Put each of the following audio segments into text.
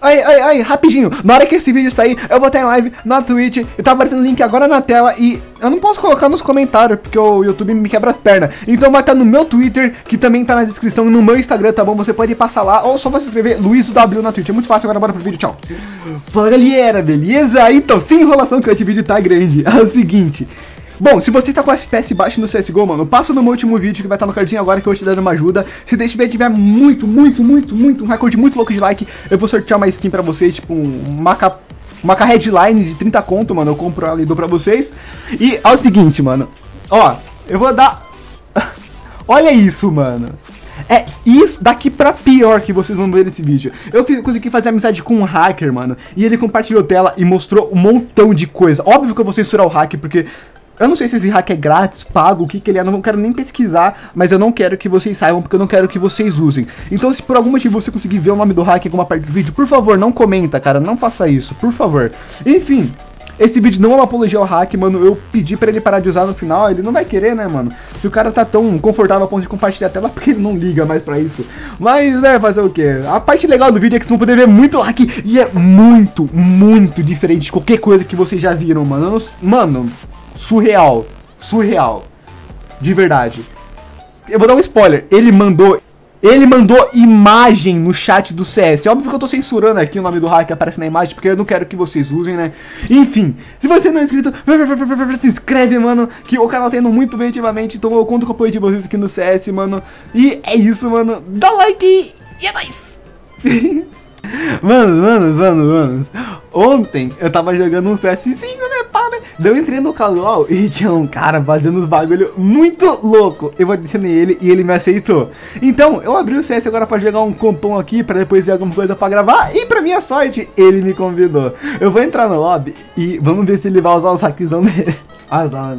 Ai, ai, ai, rapidinho. Na hora que esse vídeo sair, eu vou estar em live na Twitch. E tá aparecendo o link agora na tela. E eu não posso colocar nos comentários, porque o YouTube me quebra as pernas. Então vai estar no meu Twitter, que também tá na descrição, e no meu Instagram, tá bom? Você pode passar lá, ou só você escrever Luiz W na Twitch. É muito fácil, agora bora pro vídeo, tchau. Fala galera, beleza? Então, sem enrolação que esse vídeo tá grande. É o seguinte. Bom, se você tá com FPS baixo no CSGO, mano, passa no meu último vídeo que vai estar tá no cardzinho agora que eu vou te dar uma ajuda. Se desse vídeo tiver muito, muito, muito, muito, um recorde muito louco de like, eu vou sortear uma skin pra vocês, tipo uma capa uma headline de 30 conto, mano. Eu compro ela e dou pra vocês. E é o seguinte, mano. Ó, eu vou dar. Olha isso, mano. É isso daqui pra pior que vocês vão ver nesse vídeo. Eu fiz, consegui fazer amizade com um hacker, mano. E ele compartilhou tela e mostrou um montão de coisa. Óbvio que eu vou censurar o hack, porque eu não sei se esse hack é grátis, pago, o que, que ele é, não quero nem pesquisar, mas eu não quero que vocês saibam, porque eu não quero que vocês usem. Então, se por algum motivo você conseguir ver o nome do hack em alguma parte do vídeo, por favor, não comenta, cara, não faça isso, por favor. Enfim, esse vídeo não é uma apologia ao hack, mano. Eu pedi pra ele parar de usar no final, ele não vai querer, né, mano? Se o cara tá tão confortável a ponto de compartilhar a tela, porque ele não liga mais pra isso. Mas, né, fazer o quê? A parte legal do vídeo é que vocês vão poder ver muito hack e é muito, muito diferente de qualquer coisa que vocês já viram, mano. Mano, surreal. Surreal. De verdade. Eu vou dar um spoiler. Ele mandou. Ele mandou imagem no chat do CS. É óbvio que eu tô censurando aqui o nome do hack que aparece na imagem, porque eu não quero que vocês usem, né? Enfim, se você não é inscrito, se inscreve, mano, que o canal tá indo muito bem ultimamente, então eu conto com o apoio de vocês aqui no CS, mano. E é isso, mano. Dá like e é nóis! mano, mano, mano, mano. Ontem eu tava jogando um CSzinho, né? Daí eu entrei no canal e tinha um cara fazendo uns bagulho muito louco. Eu adicionei ele e ele me aceitou. Então, eu abri o CS agora pra jogar um compão aqui, pra depois ver alguma coisa pra gravar. E pra minha sorte, ele me convidou. Eu vou entrar no lobby e vamos ver se ele vai usar o hackzão dele. Ah,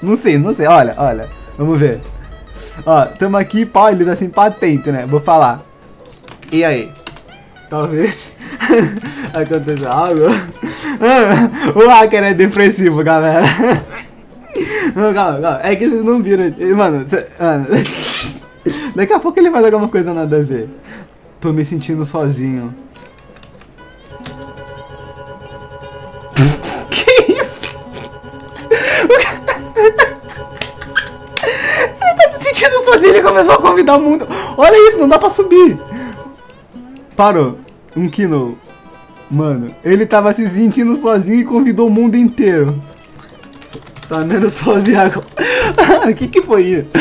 não sei, não sei. Olha, olha. Vamos ver. Ó, tamo aqui, pau, ele tá sem patente, né? Vou falar. E aí? Talvez aconteça algo. o hacker é depressivo, galera. Não, calma, calma. É que vocês não viram. Mano, cê, mano, daqui a pouco ele faz alguma coisa nada a ver. Tô me sentindo sozinho. que isso? ele tá se sentindo sozinho, ele começou a convidar o mundo. Olha isso, não dá pra subir. Parou. Um Kino. Mano, ele tava se sentindo sozinho e convidou o mundo inteiro. Tá vendo sozinho agora. O que que foi isso?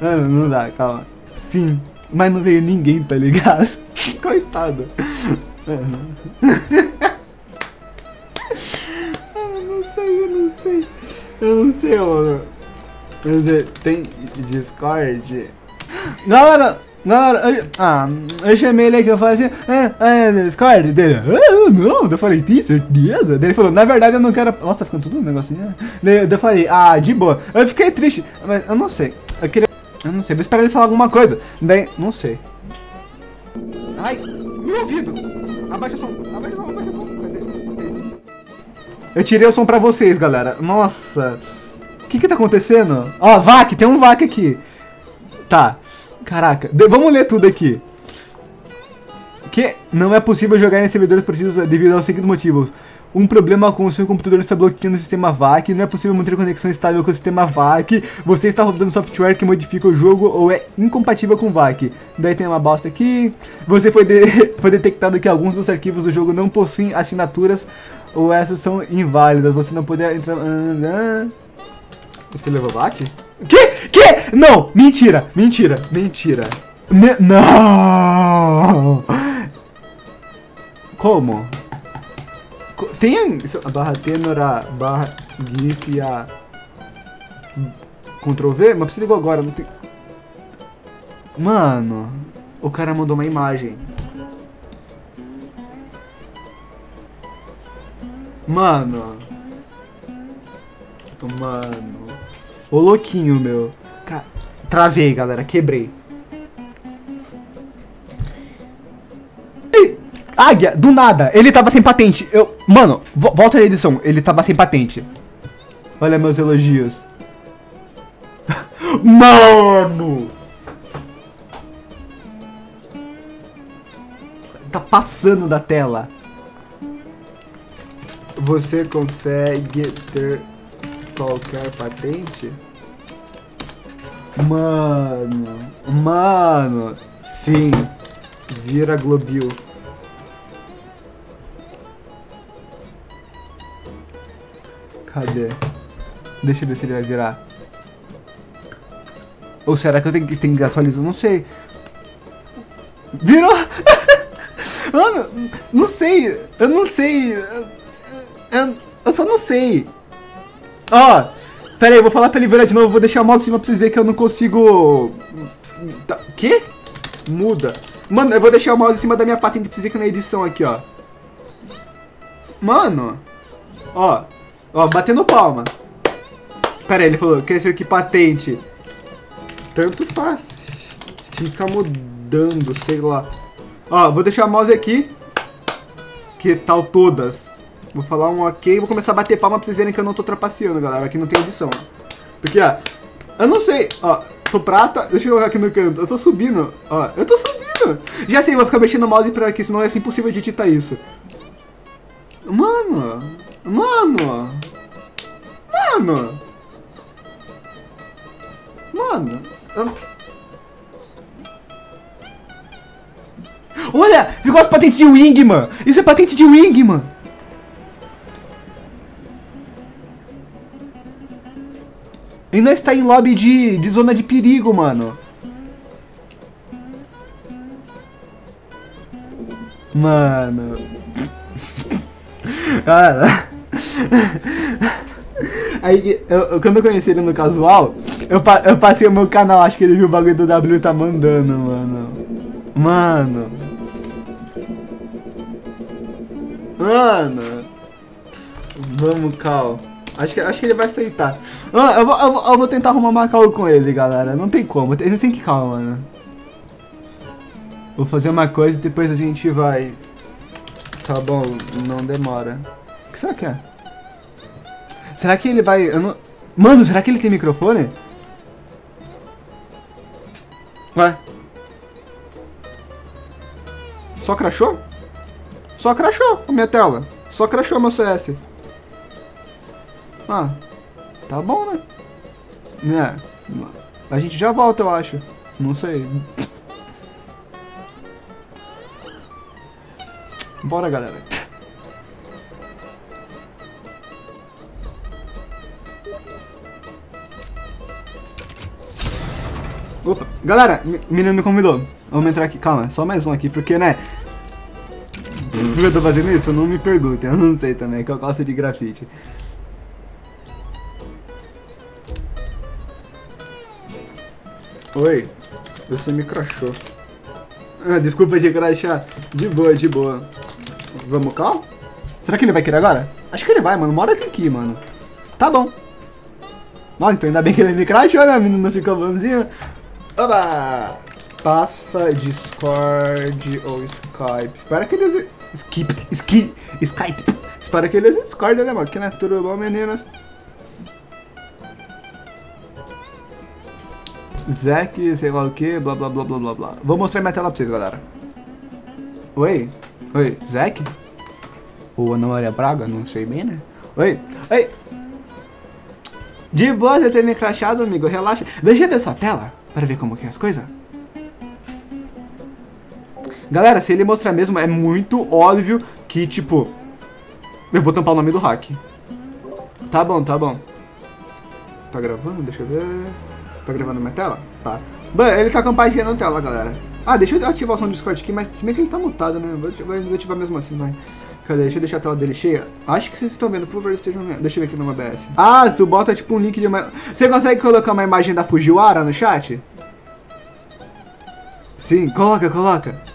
Mano, não dá, calma. Sim, mas não veio ninguém, tá ligado? Coitado. Eu não sei, eu não sei. Eu não sei, mano. Tem Discord? Galera, Galera, eu, ah, eu chamei ele aqui, eu falei assim, é, é, Discord dele, ah, não, eu falei, tem certeza? Daí ele falou, na verdade eu não quero, nossa, ficando tudo um negocinho, né? Daí eu falei, ah, de boa, eu fiquei triste, mas eu não sei, eu queria, eu não sei, vou esperar ele falar alguma coisa, daí, não sei. Ai, meu ouvido, abaixa o som, abaixa o som, abaixa o som, cadê? Eu tirei o som pra vocês, galera, nossa, o que que tá acontecendo? Ó, VAC, tem um VAC aqui, tá. Caraca, de, vamos ler tudo aqui. Que não é possível jogar em servidores protegidos devido aos seguintes motivos. Um problema com o seu computador está bloqueando o sistema VAC, não é possível manter conexão estável com o sistema VAC, você está rodando software que modifica o jogo ou é incompatível com o VAC. Daí tem uma bosta aqui. Você foi, de, foi detectado que alguns dos arquivos do jogo não possuem assinaturas ou essas são inválidas. Você não poderia entrar... Você levou VAC? Que? Que? Não! Mentira! Mentira! Mentira! Me não! Como? Tem a barra tenora, barra gif a Ctrl V? Mas você ligou agora, não tem... Mano, o cara mandou uma imagem. Mano. Mano. Ô louquinho, meu. Ca... Travei, galera. Quebrei. Águia, do nada. Ele tava sem patente. Eu... Mano, volta a edição. Ele tava sem patente. Olha meus elogios. Mano! tá passando da tela. Você consegue ter qualquer patente? Mano, mano, sim, vira Globio. Cadê? Deixa eu ver se ele vai virar. Ou será que eu tenho que, tenho que atualizar? Não sei. Virou! Mano, não sei. Eu não sei. Eu, eu só não sei. Ó, oh, pera aí, vou falar pra ele virar de novo. Vou deixar o mouse em cima pra vocês verem que eu não consigo... Tá, quê? Muda. Mano, eu vou deixar o mouse em cima da minha patente pra vocês verem que é na edição aqui, ó. Mano. Ó. Ó, batendo palma. Pera aí, ele falou, quer ser que patente? Tanto faz. Fica mudando, sei lá. Ó, vou deixar o mouse aqui. Que tal todas? Vou falar um ok. Vou começar a bater palma pra vocês verem que eu não tô trapaceando, galera. Aqui não tem edição. Porque, ó. Eu não sei. Ó, tô prata. Deixa eu colocar aqui no canto. Eu tô subindo. Ó, eu tô subindo. Já sei, vou ficar mexendo o mouse pra aqui, senão é impossível de editar isso. Mano. Mano. Mano. Mano. Eu... Olha, ficou as patentes de Wingman. Isso é patente de Wingman. E nós está em lobby de, de zona de perigo, mano. Mano. Cara. Aí, eu, quando eu conheci ele no casual, eu, eu passei o meu canal, acho que ele viu o bagulho do W tá mandando, mano. Mano. Mano. Vamos, Cal. Acho que, acho que ele vai aceitar. Ah, eu, vou, eu, vou, eu vou tentar arrumar uma cal com ele, galera. Não tem como. Ele tem que calma. Vou fazer uma coisa e depois a gente vai. Tá bom, não demora. O que será que é? Será que ele vai... Não... Mano, será que ele tem microfone? Ué? Só crachou? Só crachou a minha tela. Só crachou meu CS. Ah, tá bom, né? É, a gente já volta, eu acho. Não sei. Bora, galera. Opa, galera, menino me convidou. Vamos entrar aqui. Calma, só mais um aqui, porque, né? Por que eu tô fazendo isso? Não me perguntem, eu não sei também, que eu gosto de grafite. Oi, você me crachou. Ah, desculpa de crachar. De boa, de boa. Vamos cal? Será que ele vai querer agora? Acho que ele vai, mano. Mora aqui, mano. Tá bom. Nossa, então ainda bem que ele me crachou, né? A menina ficou bonzinha. Oba! Passa Discord ou Skype. Espero que ele use... Skip, Skip, Skype. Espero que ele use Discord, né, mano? Que não é tudo bom, meninas? Zack, sei lá o que, blá blá blá blá blá blá. Vou mostrar minha tela pra vocês, galera. Oi? Oi, Zack? Ou Ana Braga? Não sei bem, né? Oi? Oi? De boa você ter me crachado, amigo, relaxa. Deixa eu ver sua tela, para ver como que é as coisas. Galera, se ele mostrar mesmo, é muito óbvio que, tipo... Eu vou tampar o nome do hack. Tá bom, tá bom. Tá gravando? Deixa eu ver... Tá gravando minha tela? Tá. Bom, ele tá compartilhando a tela, galera. Ah, deixa eu ativar o som do Discord aqui, mas se bem que ele tá mutado, né? Vou ativar, vou ativar mesmo assim, vai. Cadê? Deixa eu deixar a tela dele cheia. Acho que vocês estão vendo, por favor, estejam vendo. Deixa eu ver aqui no OBS. Ah, tu bota tipo um link de uma... Você consegue colocar uma imagem da Fujiwara no chat? Sim, coloca, coloca.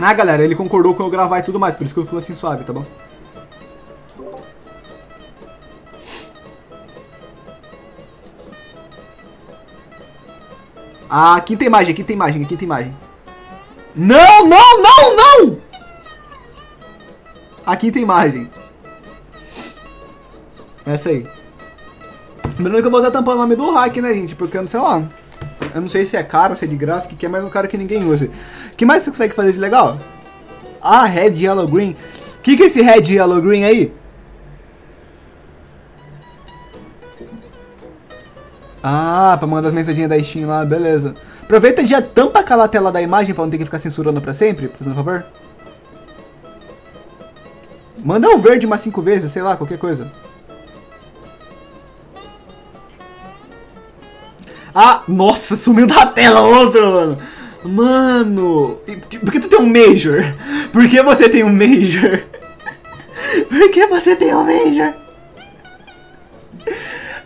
Ah, galera, ele concordou com eu gravar e tudo mais, por isso que eu falo assim suave, tá bom? Ah, aqui tem imagem, aqui tem imagem, aqui tem imagem. Não, não, não, não! Aqui tem imagem. Essa aí. Lembrando que eu vou estar tampando o nome do hack, né, gente? Porque eu não sei lá. Eu não sei se é caro, se é de graça, que, é mais um cara que ninguém usa. Que mais você consegue fazer de legal? Ah, Red, Yellow, Green. O que, que é esse Red, Yellow, Green aí? Ah, pra mandar as mensagens da Steam lá, beleza. Aproveita e já tampa aquela tela da imagem pra não ter que ficar censurando pra sempre, fazendo favor. Manda o verde umas 5 vezes, sei lá, qualquer coisa. Ah, nossa, sumiu da tela outro, mano. Mano, por que tu tem um Major? Por que você tem um Major? Por que você tem um Major?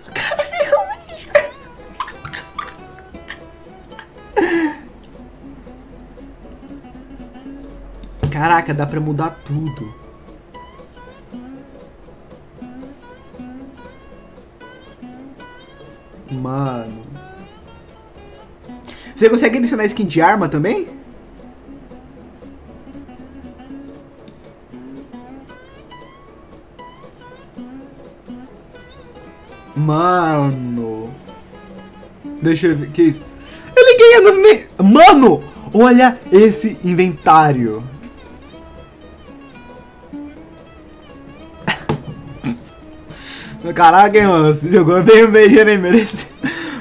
O cara tem um Major. Caraca, dá pra mudar tudo. Mano. Você consegue adicionar skin de arma também? Mano. Deixa eu ver. Que isso? Ele ganha nos me... Mano! Olha esse inventário. Caraca, hein, mano. Você jogou bem meio, nem mereceu.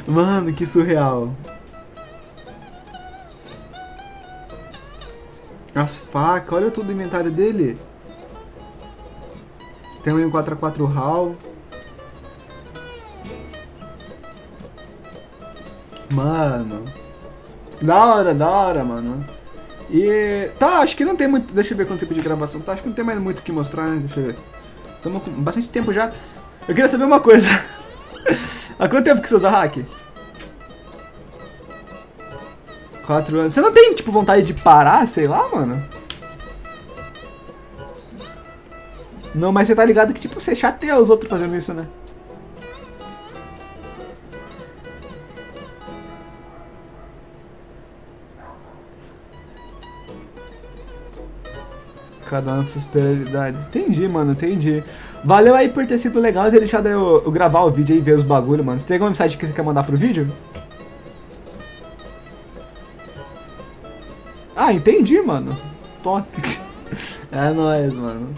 Mano, que surreal. As facas, olha todo o inventário dele. Tem um M4A4 HAL. Mano. Da hora, da hora, mano. E. Tá, acho que não tem muito. Deixa eu ver quanto tempo de gravação. Tá, acho que não tem mais muito o que mostrar, né? Deixa eu ver. Estamos com bastante tempo já. Eu queria saber uma coisa. Há quanto tempo que você usa hack? Quatro anos. Você não tem, tipo, vontade de parar, sei lá, mano? Não, mas você tá ligado que, tipo, você chateia os outros fazendo isso, né? Cada um com suas prioridades. Entendi, mano, entendi. Valeu aí por ter sido legal ter deixado eu, eu gravar o vídeo e ver os bagulho, mano. Você tem alguma mensagem que você quer mandar pro vídeo? Ah, entendi, mano. Top. É nóis, mano.